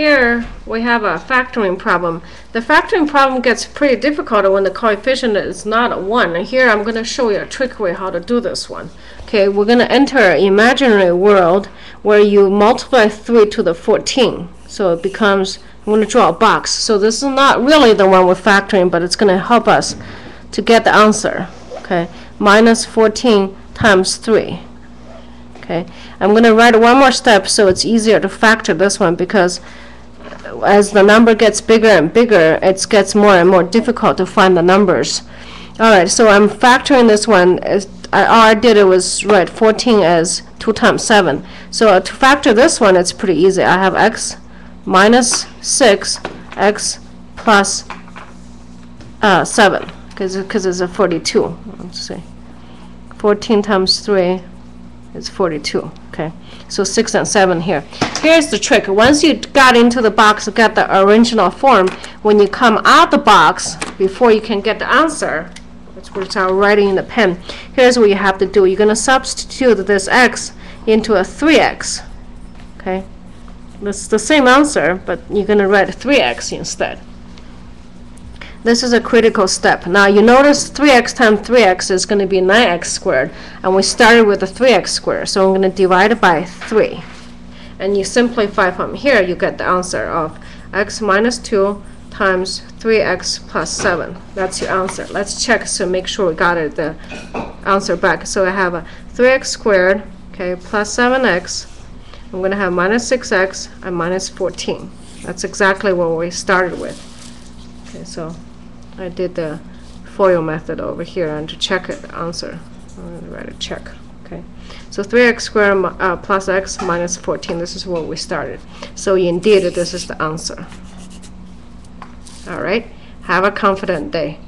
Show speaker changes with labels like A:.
A: Here, we have a factoring problem. The factoring problem gets pretty difficult when the coefficient is not a 1. And Here, I'm going to show you a trick way how to do this one. Okay, we're going to enter imaginary world where you multiply 3 to the 14. So it becomes, I'm going to draw a box. So this is not really the one with factoring, but it's going to help us to get the answer. Okay, minus 14 times 3. Okay, I'm going to write one more step so it's easier to factor this one because as the number gets bigger and bigger, it gets more and more difficult to find the numbers. All right, so I'm factoring this one. As I, all I did it was write 14 as 2 times 7. So uh, to factor this one, it's pretty easy. I have x minus 6, x plus uh, 7, because it's a 42. Let's see. 14 times 3 is 42. Okay, so 6 and 7 here. Here's the trick. Once you got into the box, got the original form, when you come out the box, before you can get the answer, which I'm writing in the pen, here's what you have to do. You're going to substitute this x into a 3x. Okay, it's the same answer, but you're going to write 3x instead. This is a critical step. Now you notice 3x times 3x is going to be 9x squared, and we started with a 3x squared, so I'm going to divide it by 3. And you simplify from here, you get the answer of x minus 2 times 3x plus 7. That's your answer. Let's check so make sure we got it, the answer back. So I have a 3x squared, okay, plus 7x. I'm going to have minus 6x and minus 14. That's exactly what we started with. Okay, so I did the FOIL method over here and to check it answer. I'm going to write a check. Okay, so 3x squared uh, plus x minus 14. This is where we started. So indeed, this is the answer. All right. Have a confident day.